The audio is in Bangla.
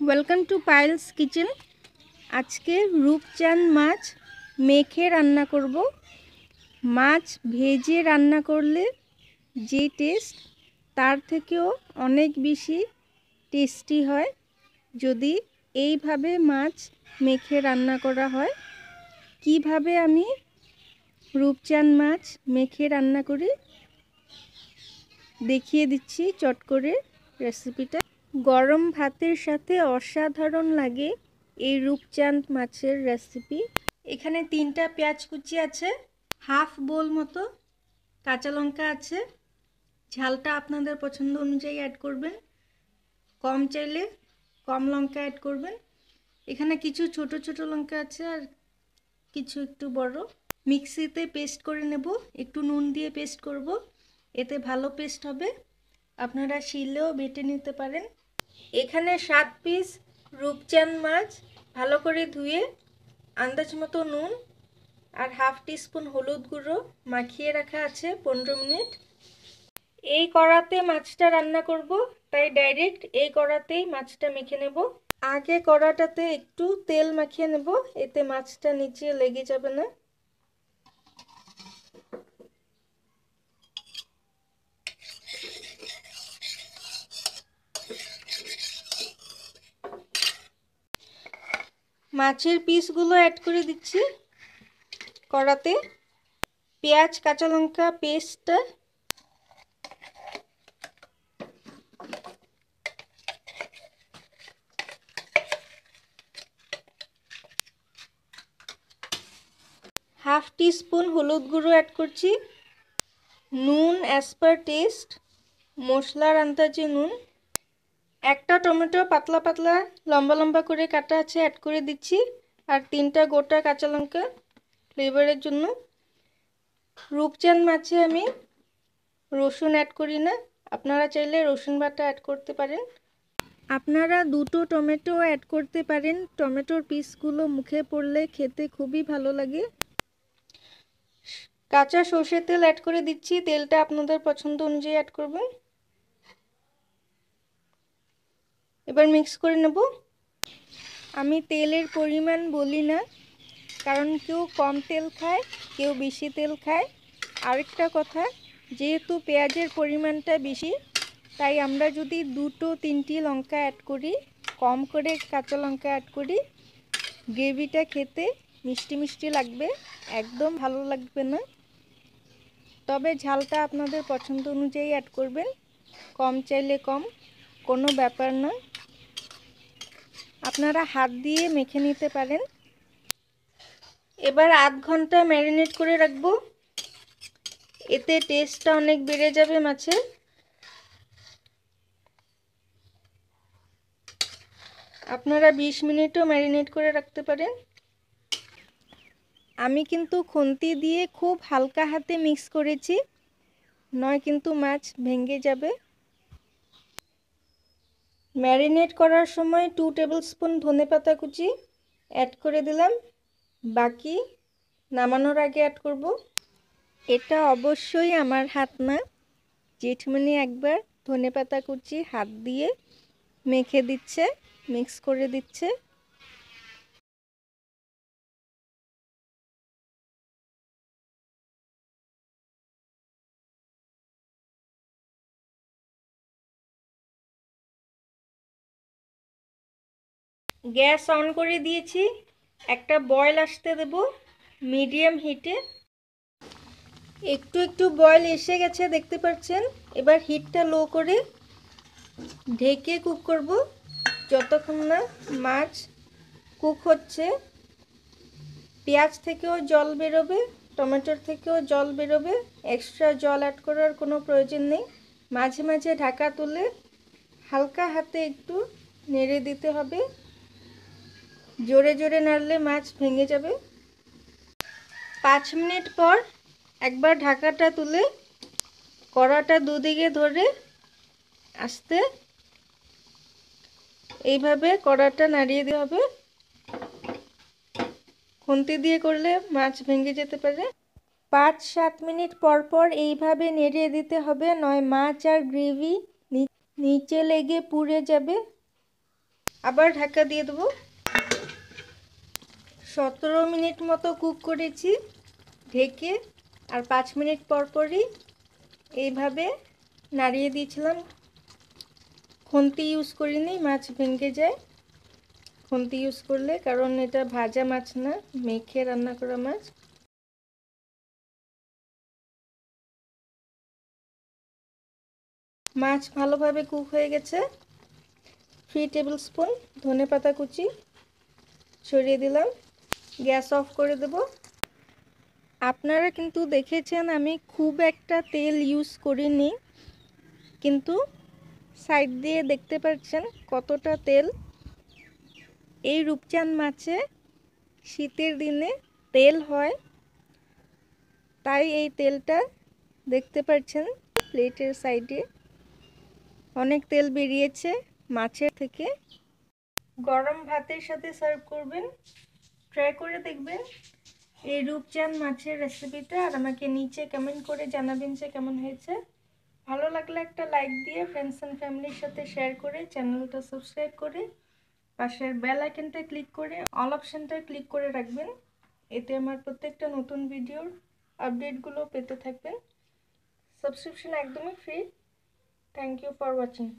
ওয়েলকাম টু পাইলস কিচেন আজকে রূপচাঁদ মাছ মেখে রান্না করব। মাছ ভেজে রান্না করলে যে টেস্ট তার থেকেও অনেক বেশি টেস্টি হয়। যদি এইভাবে মাছ মেখে রান্না করা হয়, কীভাবে আমি রূপচাঁদ মাছ মেখে রান্না করি, দেখিয়ে দিচ্ছি চট করে রেসিপিটা গরম ভাতের সাথে অসাধারণ লাগে এই রূপচাঁদ মাছের রেসিপি এখানে তিনটা পেঁয়াজ কুচি আছে, হাফ বোল মতো কাঁচা লঙ্কা আছে। ঝালটা আপনাদের পছন্দ অনুযায়ী অ্যাড করবেন। কম চাইলে কম লঙ্কা অ্যাড করবেন। এখানে কিছু ছোট ছোট লঙ্কা আছে আর কিছু একটু বড়। মিক্সিতে পেস্ট করে নেব, একটু নুন দিয়ে পেস্ট করব, এতে ভালো পেস্ট হবে। আপনারা শিলেও বেটে নিতে পারেন। এখানে সাত পিস রূপচাঁদ মাছ ভালো করে ধুয়ে আন্দাজ মতো নুন আর হাফ টিস্পুন হলুদ গুঁড়ো মাখিয়ে রাখা আছে পনেরো মিনিট। এই কড়াতে মাছটা রান্না করব, তাই ডাইরেক্ট এই কড়াতেই মাছটা মেখে নেব। আগে কড়াটাতে একটু তেল মাখিয়ে নেব, এতে মাছটা নিচে লেগে যাবে না। মাছের পিসগুলো অ্যাড করে দিচ্ছি কড়াতে। পেঁয়াজ, কাঁচা লঙ্কা পেস্টটা হাফ টিস্পুন হলুদ গুঁড়ো অ্যাড করছি। নুন অ্যাজ পার টেস্ট মশলার আন্দাজে নুন। একটা টমেটো পাতলা পাতলা, লম্বা লম্বা করে কাটা আছে অ্যাড করে দিচ্ছি। আর তিনটা গোটা কাঁচা লঙ্কা ফ্লেভারের জন্য। রূপচাঁদ মাছে আমি রসুন অ্যাড করি না। আপনারা চাইলে রসুন বাটা অ্যাড করতে পারেন। আপনারা দুটো টমেটো অ্যাড করতে পারেন। টমেটোর পিসগুলো মুখে পড়লে খেতে খুবই ভালো লাগে। কাঁচা সর্ষের তেল অ্যাড করে দিচ্ছি। তেলটা আপনাদের পছন্দ অনুযায়ী অ্যাড করবেন। এবার মিক্স করে নেব। আমি তেলের পরিমাণ বলি না, কারণ কেউ কম তেল খায়, কেউ বেশি তেল খায়। আরেকটা কথা, যেহেতু পেঁয়াজের পরিমাণটা বেশি, তাই আমরা যদি দুটো তিনটি লঙ্কা অ্যাড করি, কম করে কাঁচা লঙ্কা অ্যাড করি, গ্রেভিটা খেতে মিষ্টি মিষ্টি লাগবে, একদম ভালো লাগবে না। তবে ঝালটা আপনাদের পছন্দ অনুযায়ী অ্যাড করবেন, কম চাইলে কম, কোনো ব্যাপার না। আপনারা হাত দিয়ে মেখে নিতে পারেন। এবার আধ ঘণ্টা ম্যারিনেট করে রাখব। এতে টেস্টটা অনেক বেড়ে যাবে মাছের আপনারা ২০ মিনিটও ম্যারিনেট করে রাখতে পারেন। আমি কিন্তু খুন্তি দিয়ে খুব হালকা হাতে মিক্স করেছি, নয় কিন্তু মাছ ভেঙে যাবে। ম্যারিনেট করার সময় টু টেবিল স্পুন ধনে পাতা কুচি অ্যাড করে দিলাম। বাকি নামানোর আগে অ্যাড করব। এটা অবশ্যই আমার হাত না। জেঠমনি একবার ধনে পাতা কুচি হাত দিয়ে মেখে দিচ্ছে মিক্স করে দিচ্ছে। গ্যাস অন করে দিয়েছি। একটা বয়েল আসতে দেব মিডিয়াম হিটে। একটু একটু বয়েল এসে গেছে দেখতে পাচ্ছেন। এবার হিটটা লো করে ঢেকে কুক করব। যতক্ষণ না মাছ কুক হচ্ছে, পেঁয়াজ থেকেও জল বেরোবে, টমেটোর থেকেও জল বেরোবে এক্সট্রা জল অ্যাড করার কোনো প্রয়োজন নেই। মাঝে মাঝে ঢাকা তুলে হালকা হাতে একটু নেড়ে দিতে হবে। জোরে জোরে নাড়লে মাছ ভেঙে যাবে। পাঁচ মিনিট পর একবার ঢাকাটা তুলে কড়াটা দুদিকে ধরে আস্তে এইভাবে কড়াটা নাড়িয়ে দেওয়া হবে। খুন্তি দিয়ে করলে মাছ ভেঙে যেতে পারে। পাঁচ সাত মিনিট পর পর এইভাবে নেড়িয়ে দিতে হবে, নয় মাছ আর গ্রেভি নিচে লেগে পুড়ে যাবে। আবার ঢাকা দিয়ে দেবো। সতেরো মিনিট মতো কুক করেছি, ঢেকে আর পাঁচ মিনিট পর পরই এইভাবে নাড়িয়ে দিয়েছিলাম। খুন্তি ইউজ করিনি, মাছ ভেঙে যায়। খুন্তি ইউজ করলে, কারণ এটা ভাজা মাছ না, মেখে রান্না করা মাছ। মাছ ভালোভাবে কুক হয়ে গেছে। থ্রি টেবিল স্পুন ধনে পাতা কুচি ছড়িয়ে দিলাম। গ্যাস অফ করে দেব। আপনারা কিন্তু দেখেছেন আমি খুব একটা তেল ইউজ করিনি, কিন্তু সাইড দিয়ে দেখতে পাচ্ছেন কতটা তেল। এই রূপচাঁদ মাছে শীতের দিনে তেল হয়, তাই এই তেলটা দেখতে পাচ্ছেন প্লেটের সাইডে অনেক তেল বেরিয়েছে মাছের থেকে। গরম ভাতের সাথে সার্ভ করবেন। ট্রাই করে দেখবেন এই রূপচাঁদ মাছের রেসিপিটা আর আমাকে নিচে কমেন্ট করে জানাবেন যে কেমন হয়েছে। ভালো লাগলে একটা লাইক দিয়ে ফ্রেন্ডস অ্যান্ড ফ্যামিলির সাথে শেয়ার করে চ্যানেলটা সাবস্ক্রাইব করে পাশের বেল আইকনটা ক্লিক করে অল অপশানটা ক্লিক করে রাখবেন। এতে আমার প্রত্যেকটা নতুন ভিডিওর আপডেটগুলো পেতে থাকবেন সাবস্ক্রিপশন একদমই free thank you for watching